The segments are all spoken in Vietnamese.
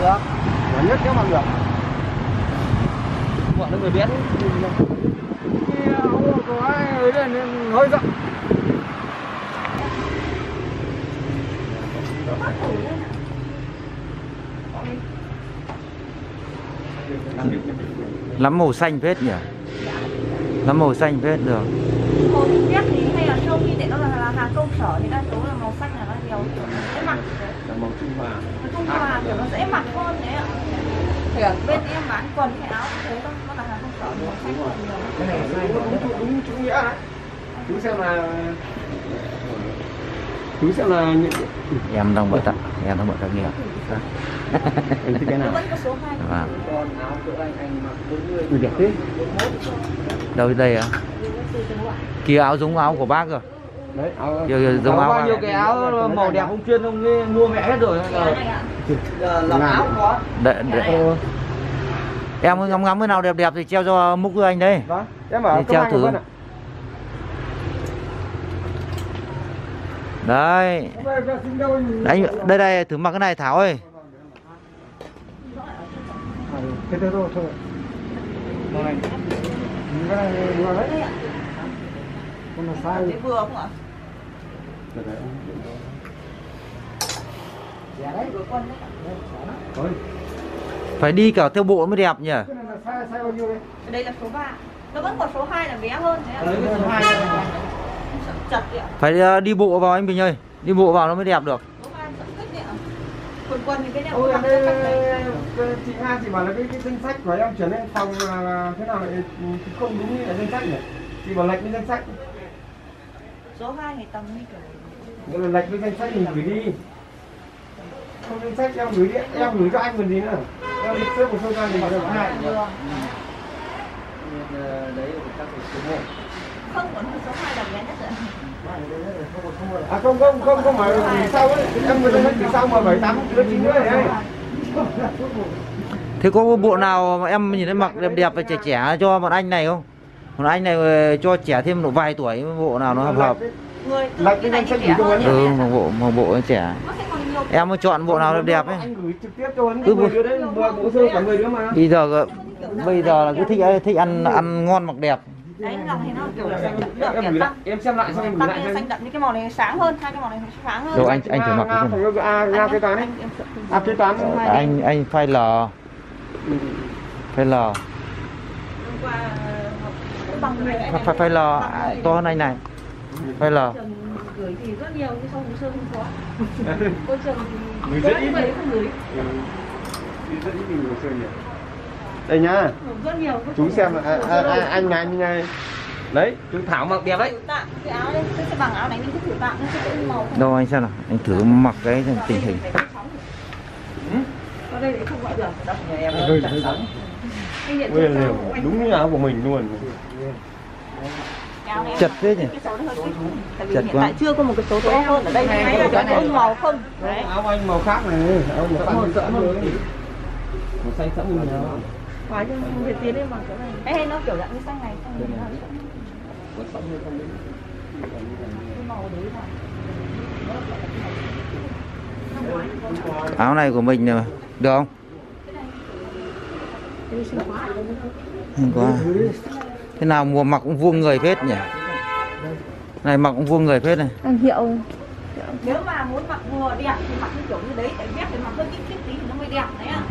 được. Nhỏ nhất nếu mà được. Bọn nó người biết. Thì áo có ấy lên nên hơi rộng lắm màu xanh phết nhỉ? Lắm màu xanh phết được. Hồ Thị Tuyết thì hay là show thì để nó là, là hàng công sở thì đa số là màu xanh là nó nhiều kiểu là màu trung hòa. Trung hòa kiểu nó dễ mặc hơn đấy ạ. Thì ở bên em bán quần hay áo cũng thế thôi nó là hàng công sở màu xanh còn nhiều cái này sai đúng, đúng, đúng chủ nghĩa đấy chú xem là chú xem là những em đang mở tặng em đang mở tặng nghiệp anh thích cái nào? Vẫn có số 2 vâng. Con áo của anh anh mặc 40 Ui, đẹp thế. Đâu đây à kia áo giống áo của bác rồi đấy. Áo kìa, giống có áo bao nhiêu ạ. cái áo màu đẹp ông chuyên ông nghe mua mẹ hết rồi. Cái giờ làm áo có. Đợi, đợi. em ơi, ngắm ngắm cái nào đẹp đẹp thì treo cho múc cho anh đấy đó em bảo treo thử. ạ. Đấy. Đây, anh đây đây thử mặc cái này thảo ơi. À, thôi Màu này. Cái này vừa đấy đây con sai vừa không ạ Được đấy. dạ đấy vừa quần đấy ạ Thôi, phải đi cả theo bộ mới đẹp nhỉ? Cái này là sai sai bao nhiêu đấy đây là số 3 nó vẫn còn số 2 là bé hơn thế ạ. Đấy, số chật đấy phải ờ, đi bộ vào anh Bình ơi. Đi bộ vào nó mới đẹp được. Số 2 sợ kích đấy ạ. Quần quần thì cái này Ôi, cũng ở mặc đây cho cách đấy. cái chị Nga chị bảo là cái, cái danh sách của em chuyển lên phòng là, là thế nào lại không đúng như là danh sách nhỉ? Chị bảo lệch với danh sách. số 2 thì tầm như kiểu Nghĩa là lệch với danh sách mình gửi đi. Không danh sách em gửi đi, em gửi cho anh còn gì nữa. Em lịch xếp một số ra thì được hai. vừa Ờ, đấy là các cái số 1 không còn số 2 là bé nhất rồi À không không không không phải gửi sau ấy, em người ta nói gửi sau mà bảy tám đứa chín nữa này. thế có bộ nào mà em nhìn thấy mặc đẹp đẹp và trẻ trẻ cho bọn anh này không bọn anh này ờ, cho trẻ thêm độ vài tuổi bộ nào nó hợp hợp người Lệch cái như sách trẻ gửi cho anh. ừ một bộ một bộ trẻ. Sẽ em mới chọn bộ nào đẹp đẹp ấy. Anh gửi trực tiếp cho hắn Cứ cứ 10 bộ- đứa đấy, bộ bộ sơ cả 10 đứa mà. bây giờ ờ, bây giờ là cứ thích thích ăn ăn ngon mặc đẹp. Đấy lòng thì nó kiểu là xanh đậm. Em tăng em xem lại xong em gửi lại anh. xanh đậm như cái màu này sáng hơn hai cái màu này sáng hơn. Rồi anh anh thử mặc cái A, Nga kế toán. Anh- em À, giờ kế toán. anh anh phai L Ừ. phai L hôm qua học cái bằng người anh phai phai L à, to hơn anh này phai L trường gửi thì rất nhiều nhưng sau hồ sơ không có cô Người thì rất có ít. những người không gửi Ừ. Thì rất ít mình hồ sơ nhỉ. Đây nhá, rất nhiều chú xem à, à, à, anh này anh này. Đấy, chú Thảo mặc đẹp đấy. thử tặng cái áo đấy cái bằng áo này mình cứ thử tặng nó sẽ có màu không? Đâu anh xem nào anh thử mặc cái tình hình. ở đây thì không gọi được. Chắc nhà em anh đúng như áo của mình luôn. Chật thế nhỉ? tại vì Chật hiện quá. tại chưa có một cái số tốt hơn. Ở đây Này, là cái có màu không? Đấy. Áo anh màu khác này, áo màu Sẫm hơn, xanh sẫm hơn. Màu xanh sẫm hơn nhiều. hóa cho Việt Tiến em mặc cái này. Ê, hay nó kiểu dạng như xanh này xanh này. Nó Có sẫm hay không đấy? Cái màu đấy là áo này của mình được không? Không có thế nào mùa mặc cũng vuông người phết nhỉ? Này mặc cũng vuông người phết này. Anh hiệu Nếu mà muốn mặc vừa đẹp thì mặc cái kiểu như đấy Tại vét thì mặc hơi kích kích tí thì nó mới đẹp đấy ạ.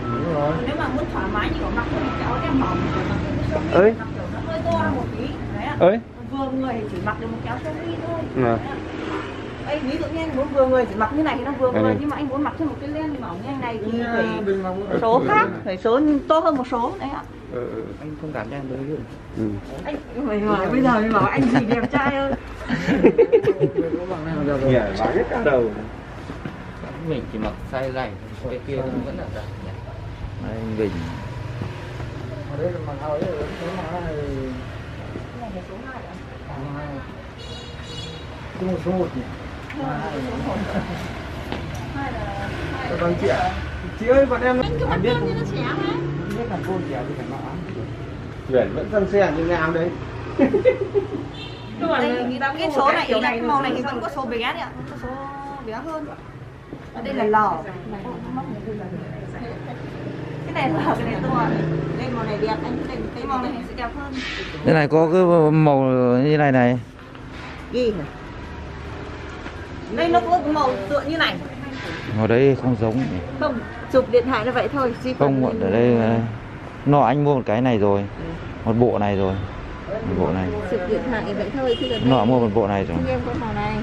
Nếu mà muốn thoải mái thì kiểu mặc cái cái áo đen mỏng Mặc cái sơ Ơi. mi mặc kiểu nó hơi to một tí Đấy ạ. Vừa người thì chỉ mặc được một cái áo sơ mi thôi. Ạ. Ê, ví dụ như anh muốn vừa người chỉ mặc như này thì nó vừa Đây người. Nhưng mà anh muốn mặc thêm một cái len mỏng như anh này thì phải số khác Phải số to hơn một số đấy ạ Ừ, ừ, Anh thông cảm cho em với luôn. Ừ. anh mày hỏi bây giờ mày bảo anh gì đẹp trai hơn? Có bằng nào được rồi Nhỉ, bán hết cả đầu. Mình chỉ mặc size này Cái kia nó vẫn là Đấy, anh Bình Ở đây là mặc áo ấy Cái mặc này số 2 ạ Cái một số một nhỉ? Hai là hai là Vâng chị ạ. Chị ơi, bọn em Anh biết không? biết là cô trẻ thì phải mặc áo. Chuyển vẫn sang xe nhưng cái áo đấy. đây cái số này ý là cái màu này thì vẫn có số bé đấy ạ có số bé hơn. Ở đây là lò. này là cái này to lên màu này đẹp anh cái màu này sẽ đẹp hơn. Cái này có cái màu như này này. ghi hả đây nó có màu tựa như này Màu đấy không giống. không chụp điện thoại nó vậy thôi chứ Không còn- ở đây ờ, nó anh mua một cái này rồi. Một bộ này rồi. Một bộ này. chụp điện thoại vậy thôi chứ còn Nó mua một bộ này rồi. Em có màu này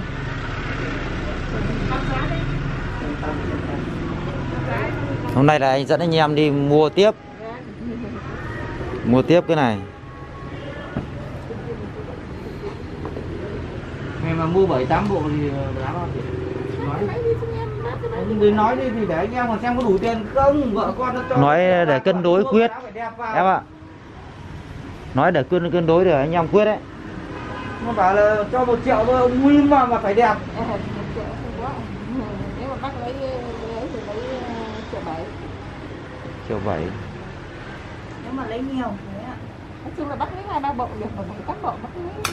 Hôm nay là anh dẫn anh em đi mua tiếp. Mua tiếp cái này. Ngày mà mua 7 8 bộ thì giá bao nhiêu? Người nói đi thì để anh em còn xem có đủ tiền không vợ con nó cho Nói để cân đối quyết. Em ạ. Nói để cân cân đối để anh em quyết đấy. nó bảo là cho một triệu thôi ông nguyên mà mà phải đẹp nếu mà bác lấy lấy thì lấy ờ, triệu bảy Triệu 7. nếu mà lấy nhiều thế ạ nói chung là bác lấy hai ba bộ được mà các bộ bác lấy được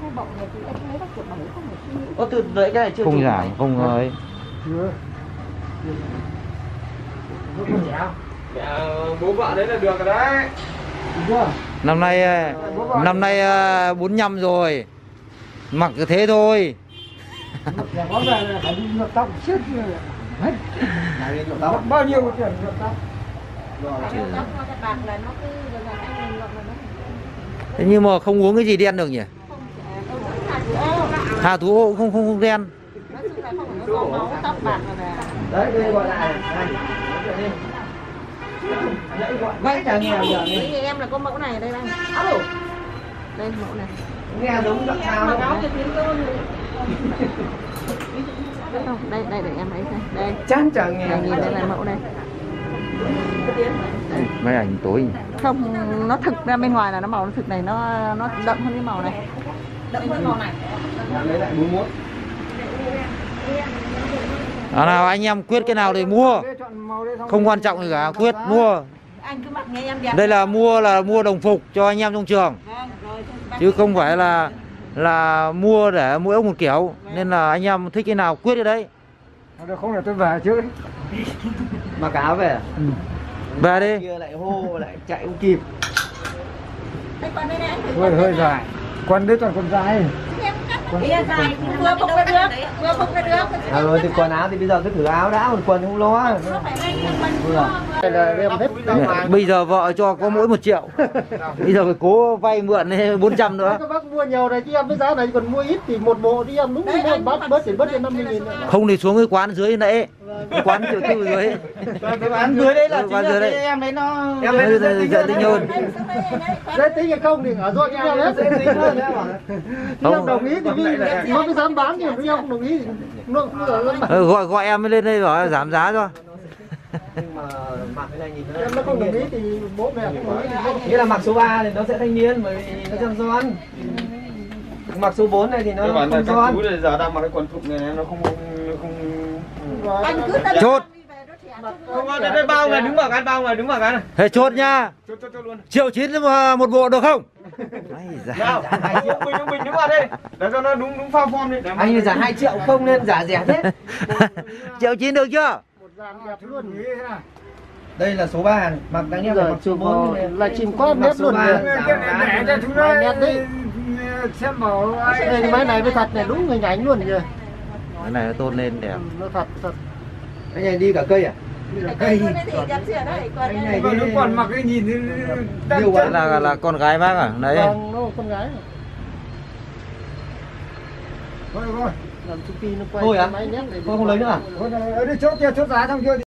hai bộ này thì em lấy bác triệu bảy không phải suy nghĩ Ô từ đấy cái này chưa Không giảm, không ấy. Chưa bố vợ đấy là được rồi đấy. Chưa? Năm nay ờ, năm nay ờ, 45 rồi. Mặc cứ thế thôi. bao nhiêu tiền Thế nhưng mà không uống cái gì đen được nhỉ? Hà Tú Hộ không không không đen. Nói chung là không phải nó có máu tóc bạc là nè đấy đây gọi lại này Đây. Đấy, gọi vãi chả nghe giờ này. em là có mẫu này đây đây alo đây mẫu này nghe giống giọng sao áo đâu không đây đây để em lấy xem đây chán chẳng nghe đây nhìn đây là mẫu này Mấy ảnh tối. không nó thực ra bên ngoài là nó màu nó thực này nó nó đậm hơn cái màu này đậm hơn màu này lấy lại 41 À nào anh em quyết cái nào thì mua. Không quan trọng gì cả, quyết mua. anh cứ mặc nghe em đẹp Đây là mua là mua đồng phục cho anh em trong trường. Vâng, Chứ không phải là là mua để mỗi ông một kiểu. Nên là anh em thích cái nào quyết cái đấy. Được không là tôi về chứ mặc áo về Về đi. kia lại hô lại chạy không kịp hơi hơi dài quần đấy toàn quần dài vừa bốc ra được, vừa bốc ra được. à rồi thì quần áo thì bây giờ cứ thử áo đã còn quần không lo cái Vừa. đây là đem hết Nè, Bây giờ vợ cho có mỗi một triệu. Bây giờ phải cố vay mượn 400 nữa. các bác mua nhiều này chứ em với giá này còn mua ít thì một bộ thì em đúng anh bớt mặc bớt cho năm mươi nghìn Không thì xuống cái quán dưới nãy. Cái quán triệu tư dưới. cái quán dưới đấy là Ừ, chính quán là dưới cái đấy. em đấy nó Em đấy dễ tính dễ tính hơn. Dễ tính hay không thì ở ruộng cho em hết dễ tính hơn đấy Không. em đồng ý thì vì nó mới dám bán thì em không đồng ý thì nó nó Ừ, gọi gọi em mới lên đây bảo giảm giá cho. nhưng mà mặc cái này nhìn nó em nó không đồng ý thì bố mẹ không đồng ý nghĩa là mặc số 3 thì nó sẽ thanh niên bởi vì nó chân giòn mặc số 4 này thì nó không này giờ đang mặc cái quần thụng này nó không Anh cứ tân Chốt. có đây bao người đứng vào cái bao người đứng vào cái này Thế chốt nha. chốt chốt chốt luôn. Triệu chín một, một bộ được không? Da. nào Hai triệu bình trung bình đứng vào đây. Để cho nó đúng đúng pha form đi. Để anh giả 2 triệu không nên giả rẻ thế Triệu chín được chưa? một dàn đẹp luôn đây là số 3 mặc đáng phải mặc số 4 là chìm quá mặc nét luôn 3 kìa. giảm giá. Mày nét đấy xem bảo ai máy này mới thật này đúng hình ảnh luôn kìa Cái này nó tôn lên đẹp. nó thật thật anh này đi cả cây à Anh đây- này đi còn mặc cái nhìn nhiều quá là là con gái bác à? Đấy. vâng nó con gái thôi thôi. làm chụp nó quay Thôi à? máy nét này Thôi không lấy nữa à? Thôi ở đây chốt kia chốt giá xong chưa